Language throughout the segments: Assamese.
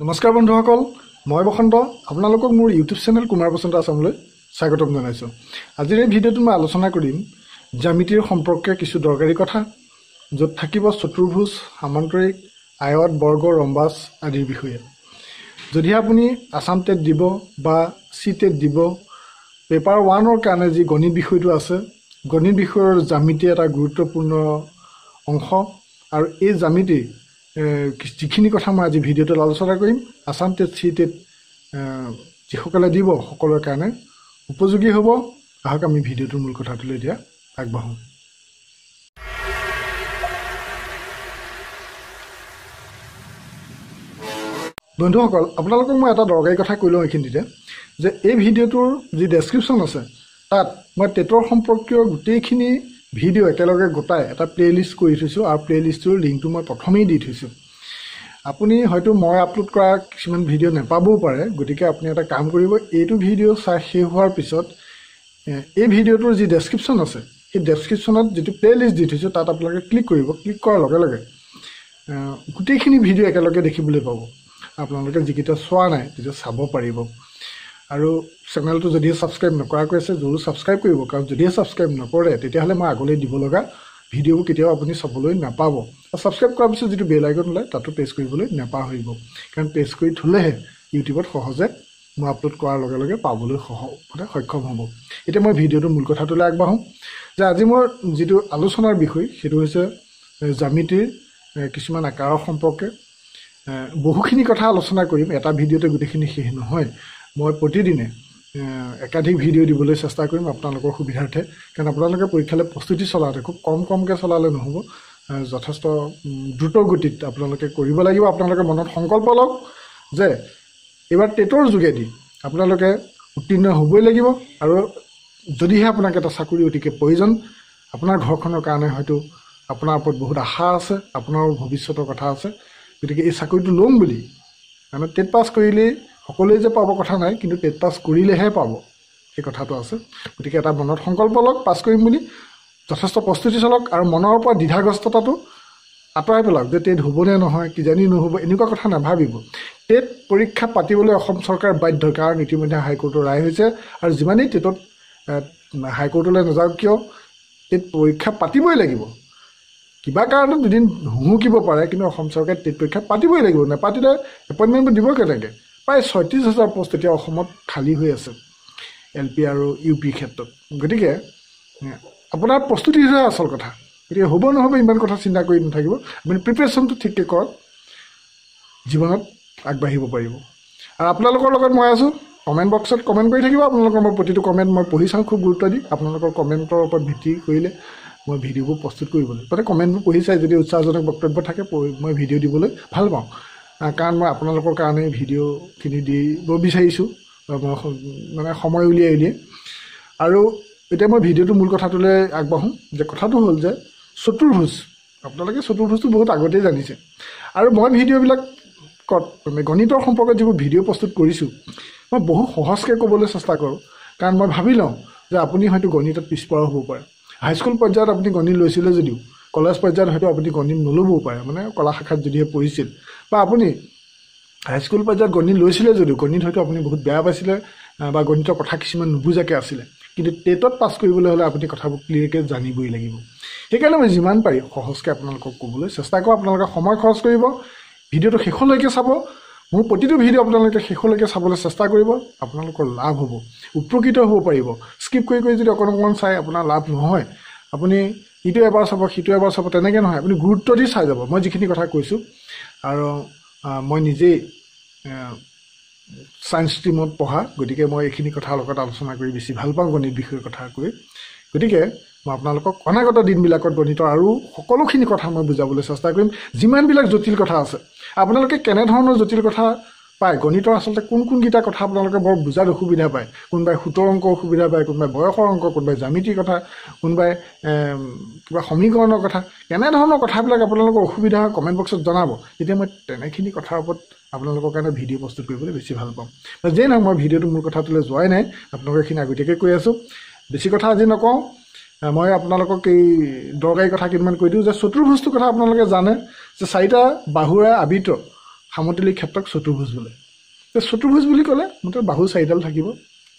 নমস্কাৰ বন্ধুসকল মই বসন্ত আপোনালোকক মোৰ ইউটিউব চেনেল কুমাৰ বসন্ত আছামলৈ স্বাগতম জনাইছোঁ। আজিৰ এই ভিডিঅ'টোত মই আলোচনা কৰিম জ্যামিতিৰ সম্পৰ্কে কিছু দৰকাৰী কথা য'ত থাকিব চতুৰ্ভুজ সামান্তৰিক আয়ত বৰ্গ ৰম্বাছ আদিৰ বিষয়ে। যদিহে আপুনি আছাম টেট দিব বা চি টেট দিব পেপাৰ ওৱানৰ কাৰণে যি গণিত বিষয়টো আছে গণিত বিষয়ৰ জ্যামিতি এটা গুৰুত্বপূৰ্ণ অংশ। আৰু এই জ্যামিতি যিখিনি কথা মই আজি ভিডিঅ'টোত আলোচনা কৰিম আছাম টেট চি টেট যিসকলে দিব সকলোৰে কাৰণে উপযোগী হ'ব। আহক আমি ভিডিঅ'টোৰ মূল কথাটোলৈ এতিয়া আগবাঢ়োঁ। বন্ধুসকল আপোনালোকক মই এটা দৰকাৰী কথা কৈ লওঁ এইখিনিতে যে এই ভিডিঅ'টোৰ যি ডেছক্ৰিপশ্যন আছে তাত মই টেটৰ সম্পৰ্কীয় গোটেইখিনি ভিডিঅ' একেলগে গোটাই এটা প্লে'লিষ্ট কৰি থৈছোঁ। আৰু প্লে'লিষ্টটোৰ লিংকটো মই প্ৰথমেই দি থৈছোঁ। আপুনি হয়তো মই আপলোড কৰা কিছুমান ভিডিঅ' নাপাবও পাৰে গতিকে আপুনি এটা কাম কৰিব এইটো ভিডিঅ' চাই শেষ হোৱাৰ পিছত এই ভিডিঅ'টোৰ যি ডেছক্ৰিপশ্যন আছে সেই ডেছক্ৰিপশ্যনত যিটো প্লে'লিষ্ট দি থৈছোঁ তাত আপোনালোকে ক্লিক কৰিব। ক্লিক কৰাৰ লগে লগে গোটেইখিনি ভিডিঅ' একেলগে দেখিবলৈ পাব। আপোনালোকে যিকেইটা চোৱা নাই তেতিয়া চাব পাৰিব। আৰু চেনেলটো যদিহে ছাবস্ক্ৰাইব নকৰাকৈ আছে জৰুৰ ছাবস্ক্ৰাইব কৰিব। কাৰণ যদিহে ছাবস্ক্ৰাইব নকৰে তেতিয়াহ'লে মই আগলৈ দিব লগা ভিডিঅ'বোৰ কেতিয়াও আপুনি চাবলৈ নাপাব। আৰু ছাবস্ক্ৰাইব কৰাৰ পিছত যিটো বেল আইকন ওলায় তাতো প্ৰেছ কৰিবলৈ নাপাহৰিব। কাৰণ প্ৰেছ কৰি থ'লেহে ইউটিউবত সহজে মই আপলোড কৰাৰ লগে লগে পাবলৈ সহ মানে সক্ষম হ'ব। এতিয়া মই ভিডিঅ'টোৰ মূল কথাটোলৈ আগবাঢ়োঁ। যে আজি মোৰ যিটো আলোচনাৰ বিষয় সেইটো হৈছে জ্যামিতিৰ কিছুমান আকাৰৰ সম্পৰ্কে। বহুখিনি কথা আলোচনা কৰিম এটা ভিডিঅ'তে গোটেইখিনি শেষ নহয়। মই প্ৰতিদিনে একাধিক ভিডিঅ' দিবলৈ চেষ্টা কৰিম আপোনালোকৰ সুবিধাৰ্থে। কাৰণ আপোনালোকে পৰীক্ষালৈ প্ৰস্তুতি চলাওঁতে খুব কম কমকৈ চলালে নহ'ব। যথেষ্ট দ্ৰুত গতিত আপোনালোকে কৰিব লাগিব। আপোনালোকে মনত সংকল্প লওক যে এইবাৰ টেটৰ যোগেদি আপোনালোকে উত্তীৰ্ণ হ'বই লাগিব। আৰু যদিহে আপোনাক এটা চাকৰি অতিকে প্ৰয়োজন আপোনাৰ ঘৰখনৰ কাৰণে হয়তো আপোনাৰ ওপৰত বহুত আশা আছে আপোনাৰো ভৱিষ্যতৰ কথা আছে। গতিকে এই চাকৰিটো ল'ম বুলি মানে টেট পাছ কৰিলেই সকলোৱে যে পাব কথা নাই কিন্তু টেট পাছ কৰিলেহে পাব। সেই কথাটো আছে। গতিকে এটা মনত সংকল্প লওক পাছ কৰিম বুলি। যথেষ্ট প্ৰস্তুতি চলক আৰু মনৰ পৰা দ্বিধাগ্ৰস্ততাটো আঁতৰাই পেলাওক যে টেট হ'বনে নহয় কিজানি নহ'ব এনেকুৱা কথা নাভাবিব। টেট পৰীক্ষা পাতিবলৈ অসম চৰকাৰ বাধ্য কাৰণ ইতিমধ্যে হাইকোৰ্টৰ ৰায় হৈছে। আৰু যিমানেই টেটত হাইকোৰ্টলৈ নাযাওক কিয় টেট পৰীক্ষা পাতিবই লাগিব। কিবা কাৰণত দুদিন হুহুকিব পাৰে কিন্তু অসম চৰকাৰে টেট পৰীক্ষা পাতিবই লাগিব। নেপাতিলে এপইণ্টমেণ্টবোৰ দিব কেনেকৈ? প্ৰায় ছয়ত্ৰিছ হাজাৰ পোষ্ট এতিয়া অসমত খালী হৈ আছে এল পি আৰু ইউ পিৰ ক্ষেত্ৰত। গতিকে আপোনাৰ প্ৰস্তুতিহে আচল কথা। গতিকে হ'ব নহ'ব ইমান কথা চিন্তা কৰি নাথাকিব। আপুনি প্ৰিপেৰেশ্যনটো ঠিককৈ কৰক। জীৱনত আগবাঢ়িব পাৰিব। আৰু আপোনালোকৰ লগত মই আছোঁ। কমেণ্ট বক্সত কমেণ্ট কৰি থাকিব। আপোনালোকৰ মই প্ৰতিটো কমেণ্ট মই পঢ়ি চাওঁ খুব গুৰুত্ব দি। আপোনালোকৰ কমেণ্টৰ ওপৰত ভিত্তি কৰিলে মই ভিডিঅ'বোৰ প্ৰস্তুত কৰিবলৈ। তাতে কমেণ্টবোৰ পঢ়ি চাই যদি উৎসাহজনক বক্তব্য থাকে মই ভিডিঅ' দিবলৈ ভাল পাওঁ। কাৰণ মই আপোনালোকৰ কাৰণে ভিডিঅ'খিনি দিব বিচাৰিছোঁ মানে সময় উলিয়াই উলিয়াই। আৰু এতিয়া মই ভিডিঅ'টোৰ মূল কথাটোলৈ আগবাঢ়োঁ যে কথাটো হ'ল যে চতুৰ্ভুজ আপোনালোকে চতুৰ্ভুজটো বহুত আগতেই জানিছে। আৰু মই ভিডিঅ'বিলাকত মানে গণিতৰ সম্পৰ্কত যিবোৰ ভিডিঅ' প্ৰস্তুত কৰিছোঁ মই বহু সহজকৈ ক'বলৈ চেষ্টা কৰোঁ। কাৰণ মই ভাবি লওঁ যে আপুনি হয়তো গণিতত পিছপৰা হ'ব পাৰে। হাইস্কুল পৰ্যায়ত আপুনি গণিত লৈছিলে যদিও কলেজ পৰ্যায়ত হয়তো আপুনি গণিত নল'বও পাৰে মানে কলা শাখাত যদিহে পঢ়িছিল। বা আপুনি হাইস্কুল পৰ্যায়ত গণিত লৈছিলে যদিও গণিত হয়তো আপুনি বহুত বেয়া পাইছিলে বা গণিতৰ কথা কিছুমান নুবুজাকৈ আছিলে কিন্তু টেটত পাছ কৰিবলৈ হ'লে আপুনি কথাবোৰ ক্লিয়াৰকৈ জানিবই লাগিব। সেইকাৰণে মই যিমান পাৰি সহজকৈ আপোনালোকক ক'বলৈ চেষ্টা কৰোঁ আপোনালোকে সময় খৰচ কৰিব ভিডিঅ'টো শেষলৈকে চাব মোৰ প্ৰতিটো ভিডিঅ' আপোনালোকে শেষলৈকে চাবলৈ চেষ্টা কৰিব আপোনালোকৰ লাভ হ'ব উপকৃত হ'ব পাৰিব। স্কিপ কৰি কৰি যদি অকণ অকণমান চাই আপোনাৰ লাভ নহয় আপুনি ইটো এবাৰ চাব সিটো এবাৰ চাব তেনেকৈ নহয়। আপুনি গুৰুত্ব দি চাই যাব। মই যিখিনি কথা কৈছোঁ আৰু মই নিজেই ছায়েন্স ষ্ট্ৰীমত পঢ়া গতিকে মই এইখিনি কথাৰ লগত আলোচনা কৰি বেছি ভাল পাওঁ গণিত বিষয়ৰ কথা কৈ। গতিকে মই আপোনালোকক অনাগত দিনবিলাকত গণিতৰ আৰু সকলোখিনি কথা মই বুজাবলৈ চেষ্টা কৰিম। যিমানবিলাক জটিল কথা আছে আপোনালোকে কেনেধৰণৰ জটিল কথা পায়। গণিতৰ আচলতে কোন কোনকেইটা কথা আপোনালোকে বৰ বুজাত অসুবিধা পায়? কোনোবাই সোতৰ অংকৰ অসুবিধা পায় কোনোবাই বয়সৰ অংক কোনোবাই জ্যামিতিৰ কথা কোনোবাই কিবা সমীকৰণৰ কথা। এনেধৰণৰ কথাবিলাক আপোনালোকৰ অসুবিধা হয় কমেণ্ট বক্সত জনাব। তেতিয়া মই তেনেখিনি কথাৰ ওপৰত আপোনালোকৰ কাৰণে ভিডিঅ' প্ৰস্তুত কৰিবলৈ বেছি ভাল পাম যেই নহওক মই ভিডিঅ'টো মোৰ কথাটোলৈ যোৱাই নাই আপোনালোকে এইখিনি আগতীয়াকৈ কৈ আছোঁ। বেছি কথা আজি নকওঁ। মই আপোনালোকক এই দৰকাৰী কথা কেইটামান কৈ দিওঁ যে চতুৰ্ভুজটোৰ কথা আপোনালোকে জানে যে চাৰিটা বাহুৰে আবৃত। সামতলিক ক্ষেত্ৰক চতুৰ্ভুজ বোলে। চতুৰ্ভুজ বুলি ক'লে মুঠতে বাহু চাৰিডাল থাকিব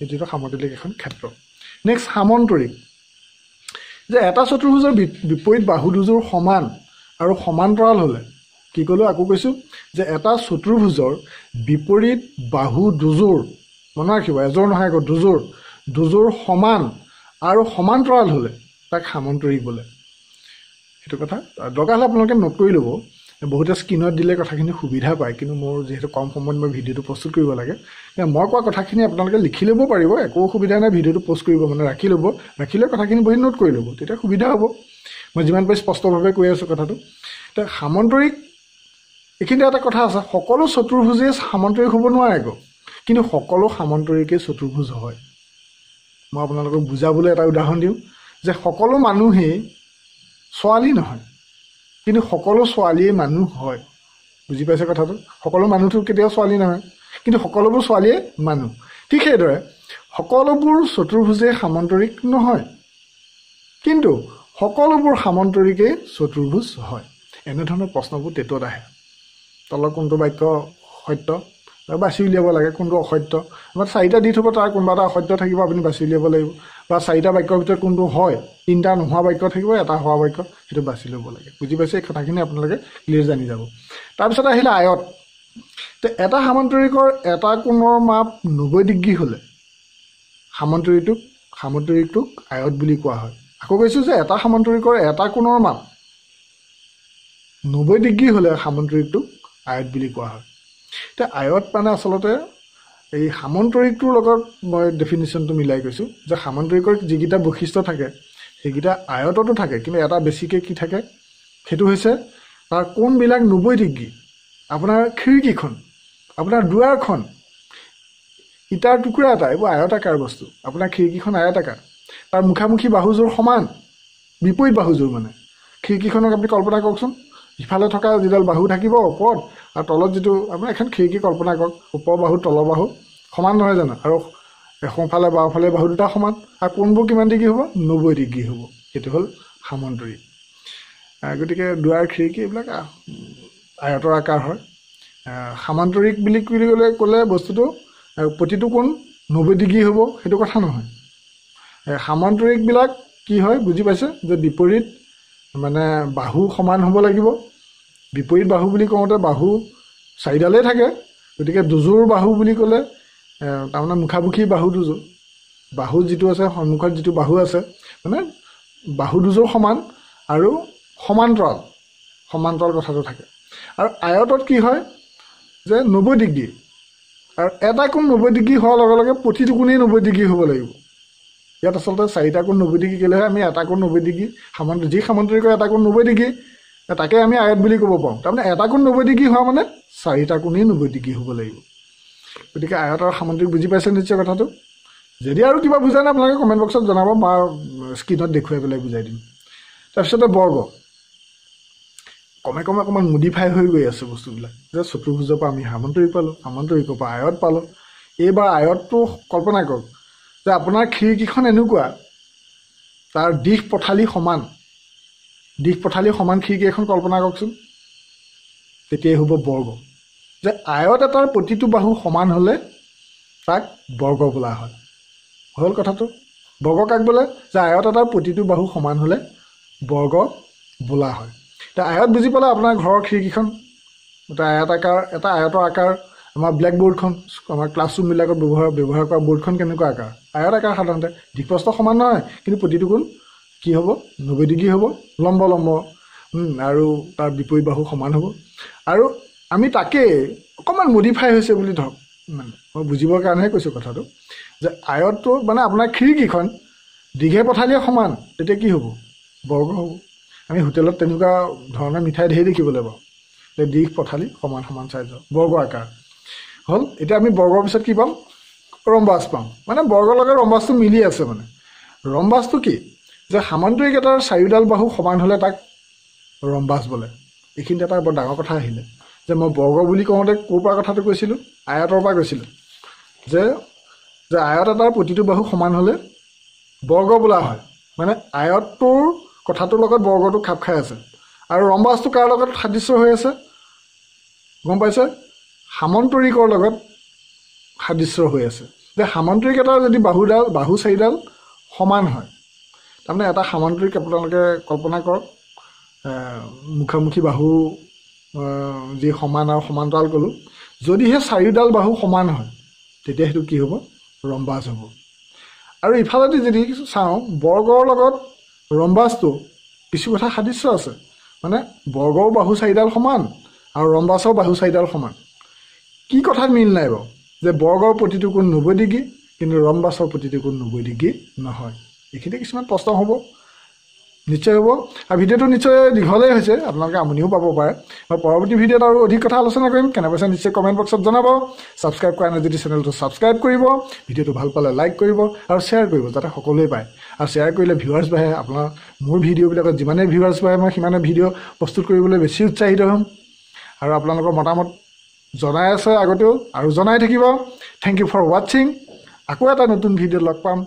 এইটো সামতলিক এখন ক্ষেত্ৰ। নেক্সট সামন্তৰিক। যে এটা চতুৰ্ভুজৰ বিপৰীত বাহু দুযোৰ সমান আৰু সমান্তৰাল হ'লে কি ক'লোঁ আকৌ কৈছোঁ যে এটা চতুৰ্ভুজৰ বিপৰীত বাহু দুযোৰ মনত ৰাখিব এযোৰ নহয় আকৌ দুযোৰ দুযোৰ সমান আৰু সমান্তৰাল হ'লে তাক সামন্তৰিক বোলে। সেইটো কথা দৰকাৰ হ'লে আপোনালোকে নোট কৰি ল'ব। বহুতে স্ক্ৰীণত দিলে কথাখিনি সুবিধা পায় কিন্তু মোৰ যিহেতু কম সময়ত মই ভিডিঅ'টো প্ৰস্তুত কৰিব লাগে। মই কোৱা কথাখিনি আপোনালোকে লিখি ল'ব পাৰিব একো অসুবিধা নাই ভিডিঅ'টো পষ্ট কৰিব মানে ৰাখি ল'ব ৰাখি লৈ কথাখিনি বহি নোট কৰি ল'ব তেতিয়া সুবিধা হ'ব। মই যিমান পাৰি স্পষ্টভাৱে কৈ আছোঁ কথাটো। এতিয়া সামন্তৰিক এইখিনিতে এটা কথা আছে সকলো চতুৰ্ভুজেই সামন্তৰিক হ'ব নোৱাৰে আকৌ কিন্তু সকলো সামন্তৰিকেই চতুৰ্ভুজ হয়। মই আপোনালোকক বুজাবলৈ এটা উদাহৰণ দিওঁ যে সকলো মানুহেই ছোৱালী নহয়। কিন্তু সকলো ছোৱালীয়ে মানুহ হয়। বুজি পাইছে কথাটো? সকলো মানুহটো কেতিয়াও ছোৱালী নহয়। কিন্তু সকলোবোৰ ছোৱালীয়ে মানুহ। ঠিক সেইদৰে সকলোবোৰ চতুৰ্ভুজেই সামন্তৰিক নহয়। কিন্তু সকলোবোৰ সামন্তৰিকেই চতুৰ্ভুজ হয়। এনেধৰণৰ প্ৰশ্নবোৰ টেটত আহে। তলৰ কোনটো বাক্য সত্য? বাছি উলিয়াব লাগে কোনটো অসত্য। আমাৰ চাৰিটা দি থ'ব তাৰ কোনোবা এটা অসত্য থাকিব আপুনি বাছি উলিয়াব লাগিব। বা চাৰিটা বাক্যৰ ভিতৰত কোনটো হয় তিনিটা নোহোৱা বাক্য থাকিব এটা হোৱা বাক্য সেইটো বাছি ল'ব লাগে। বুজি পাইছে? এই কথাখিনি আপোনালোকে ক্লিয়াৰ জানি যাব। তাৰপিছত আহিলে আয়ত। এটা সামন্তৰিকৰ এটা কোণৰ মাপ নব্বৈ ডিগ্ৰী হ'লে সামন্তৰিকটোক সামন্তৰিকটোক আয়ত বুলি কোৱা হয়। আকৌ কৈছোঁ যে এটা সামন্তৰিকৰ এটা কোণৰ মাপ নব্বৈ ডিগ্ৰী হ'লে সামন্তৰিকটোক আয়ত বুলি কোৱা হয়। এতিয়া আয়ত মানে আচলতে এই সামন্তৰিকটোৰ লগত মই ডেফিনিশ্যনটো মিলাই কৈছোঁ যে সামন্তৰিকৰ যিকেইটা বৈশিষ্ট্য থাকে সেইকেইটা আয়ততো থাকে কিন্তু এটা বেছিকৈ কি থাকে সেইটো হৈছে তাৰ কোনবিলাক নব্বৈ ডিগ্ৰী আপোনাৰ খিৰিকীখন আপোনাৰ দুৱাৰখন ইটাৰ টুকুৰা এটা এইবোৰ আয়তাকাৰ বস্তু আপোনাৰ খিৰিকীখন আয়তাকাৰ তাৰ মুখামুখি বাহুযোৰ সমান বিপৰীত বাহুযোৰ মানে খিৰিকীখনক আপুনি কল্পনা কৰকচোন। ইফালে থকা যিডাল বাহু থাকিব ওপৰত আৰু তলত যিটো আপোনাৰ এখন খিৰিকী কল্পনা কৰক ওপৰ বাহু তলৰ বাহু সমান নহয় জানো? আৰু সোঁফালে বাওঁফালে বাহু দুটা সমান আৰু কোনবোৰ কিমান ডিগ্ৰী হ'ব? নব্বৈ ডিগ্ৰী হ'ব। সেইটো হ'ল সামন্তৰিক গতিকে দুৱাৰ খিৰিকী এইবিলাক আয়তৰ আকাৰ হয়। সামান্তৰিক বুলি বুলি ক'লে ক'লে বস্তুটো প্ৰতিটো কোণ নব্বৈ ডিগ্ৰী হ'ব সেইটো কথা নহয়। সামান্তৰিকবিলাক কি হয় বুজি পাইছে? যে বিপৰীত মানে বাহু সমান হ'ব লাগিব। বিপৰীত বাহু বুলি কওঁতে বাহু চাৰিডালেই থাকে গতিকে দুযোৰ বাহু বুলি ক'লে তাৰমানে মুখামুখি বাহু দুযোৰ। বাহু যিটো আছে সন্মুখত যিটো বাহু আছে মানে বাহু দুযোৰ সমান আৰু সমান্তৰাল সমান্তৰাল কথাটো থাকে। আৰু আয়তত কি হয় যে নব্বৈ ডিগ্ৰী। আৰু এটা কোণ নব্বৈ ডিগ্ৰী হোৱাৰ লগে লগে প্ৰতিটো কোণেই নব্বৈ ডিগ্ৰী হ'ব লাগিব। ইয়াত আচলতে চাৰিটা কোণ নব্বৈ ডিগ্ৰী কেলেহে আমি এটা কোণ নব্বৈ ডিগ্ৰী সামন্ত যি সামন্তৰিকৰ এটা কোণ নব্বৈ ডিগ্ৰী তাকে আমি আয়ত বুলি ক'ব পাৰোঁ। তাৰমানে এটা কোণ নব্বৈ ডিগ্ৰী হোৱা মানে চাৰিটা কোণেই নব্বৈ ডিগ্ৰী হ'ব লাগিব। গতিকে আয়ত আৰু সামন্তৰিক বুজি পাইছে নিশ্চয় কথাটো? যদি আৰু কিবা বুজা নাই আপোনালোকে কমেণ্ট বক্সত জনাব বা স্ক্ৰীণত দেখুৱাই পেলাই বুজাই দিম। তাৰপিছতে বৰ্গ। কমে কমে অকণমান মডিফাই হৈ গৈ আছে বস্তুবিলাক। যে চতুৰ্ভুজৰ পৰা আমি সামন্তৰিক পালোঁ সামন্তৰিকৰ পৰা আয়ত পালোঁ। এইবাৰ আয়তটো কল্পনা কৰক। যে আপোনাৰ খিৰিকীখন এনেকুৱা তাৰ দিশ পথালি সমান। দিশ পথালি সমান খিৰিকী এখন কল্পনা কৰকচোন। তেতিয়াই হ'ব বৰ্গ। যে আয়ত এটাৰ প্ৰতিটো বাহু সমান হ'লে তাক বৰ্গ বোলা হয়। হ'ল কথাটো? বৰ্গ কাক বোলে যে আয়ত এটাৰ প্ৰতিটো বাহু সমান হ'লে বৰ্গ বোলা হয়। এতিয়া আয়ত বুজি পালে আপোনাৰ ঘৰৰ খিৰিকীখন। এটা আয়ত আকাৰ এটা আয়তৰ আকাৰ আমাৰ ব্লেক বৰ্ডখন আমাৰ ক্লাছৰুমবিলাকত ব্যৱহাৰ ব্যৱহাৰ কৰা বৰ্ডখন কেনেকুৱা আকাৰ? আয়ত আকাৰ সাধাৰণতে দিশপ্ৰস্থ সমান নহয় কিন্তু প্ৰতিটো কোণ কি হ'ব? নব্বৈ ডিগ্ৰী হ'ব লম্ব লম্ব আৰু তাৰ বিপৰীত বাহু সমান হ'ব। আৰু আমি তাকেই অকণমান মডিফাই হৈছে বুলি ধৰক মানে মই বুজিবৰ কাৰণেহে কৈছোঁ কথাটো যে আয়তটো মানে আপোনাৰ খিৰিকীখন দীঘে পথালিয়ে সমান তেতিয়া কি হ'ব? বৰ্গ হ'ব। আমি হোটেলত তেনেকুৱা ধৰণৰ মিঠাই ধেৰ দেখিবলৈ পাওঁ যে দিশ পথালি সমান সমান চাইজৰ বৰ্গ আকাৰ। হ'ল? এতিয়া আমি বৰ্গৰ পিছত কি পাম? ৰম্বাছ পাম। মানে বৰ্গৰ লগত ৰম্বাছটো মিলি আছে মানে। ৰম্বাছটো কি? যে সামন্তৰিক এটাৰ চাৰিওডাল বাহু সমান হ'লে তাক ৰম্বাছ বোলে। এইখিনিতে এটা বৰ ডাঙৰ কথা আহিলে। যে মই বৰ্গ বুলি কওঁতে ক'ৰ পৰা কথাটো কৈছিলোঁ? আয়তৰ পৰা কৈছিলোঁ। যে যে আয়ত এটাৰ প্ৰতিটো বাহু সমান হ'লে বৰ্গ বোলা হয়। মানে আয়তটোৰ কথাটোৰ লগত বৰ্গটো খাপ খাই আছে। আৰু ৰম্বাছটো কাৰ লগত সাদৃশ্য হৈ আছে? গম পাইছে? সামন্তৰিকৰ লগত সাদৃশ্য হৈ আছে। যে সামন্তৰিক এটাৰ যদি বাহুডাল বাহু চাৰিডাল সমান হয় তাৰমানে এটা সামন্তৰিক আপোনালোকে কল্পনা কৰক মুখামুখি বাহু যি সমান আৰু সমান্তৰাল ক'লোঁ যদিহে চাৰিওডাল বাহু সমান হয় তেতিয়া সেইটো কি হ'ব? ৰম্বাজ হ'ব। আৰু ইফালেদি যদি চাওঁ বৰ্গৰ লগত ৰম্বাজটো কিছু কথা সাদৃশ্য আছে মানে বৰ্গৰ বাহু চাৰিডাল সমান আৰু ৰম্বাছৰ বাহু চাৰিডাল সমান। কি কথাত মিল নাই বাৰু? যে বৰ্গৰ প্ৰতিটো নব্বৈ ডিগ্ৰী কিন্তু ৰম্বাছৰ প্ৰতিটো নব্বৈ ডিগ্ৰী নহয়। এইখিনি কিছুমান প্ৰশ্ন হ'ব। নিশ্চয় হ'ব। আৰু ভিডিঅ'টো নিশ্চয় দীঘলেই হৈছে। আপোনালোকে আমনিও পাব পাৰে। মই পৰৱৰ্তী ভিডিঅ'ত আৰু অধিক কথা আলোচনা কৰিম। কেনে পাইছে নিশ্চয় কমেণ্ট বক্সত জনাব। ছাবস্ক্ৰাইব কৰা নাই যদি চেনেলটো ছাবস্ক্ৰাইব কৰিব। ভিডিঅ'টো ভাল পালে লাইক কৰিব আৰু শ্বেয়াৰ কৰিব যাতে সকলোৱে পায়। আৰু শ্বেয়াৰ কৰিলে ভিউৱাৰ্ছ বাঢ়ে। আপোনাৰ মোৰ ভিডিঅ'বিলাকত যিমানেই ভিউৱাৰ্ছ বাঢ়ে মই সিমানে ভিডিঅ' প্ৰস্তুত কৰিবলৈ বেছি উৎসাহিত হ'ম। আৰু আপোনালোকৰ মতামত জনাই আছে আগতেও আৰু জনাই থাকিব। থেংক ইউ ফৰ ৱাটছিং আকৌ এটা নতুন ভিডিঅ'ত লগ পাম।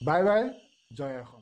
বাই বাই জয় অসম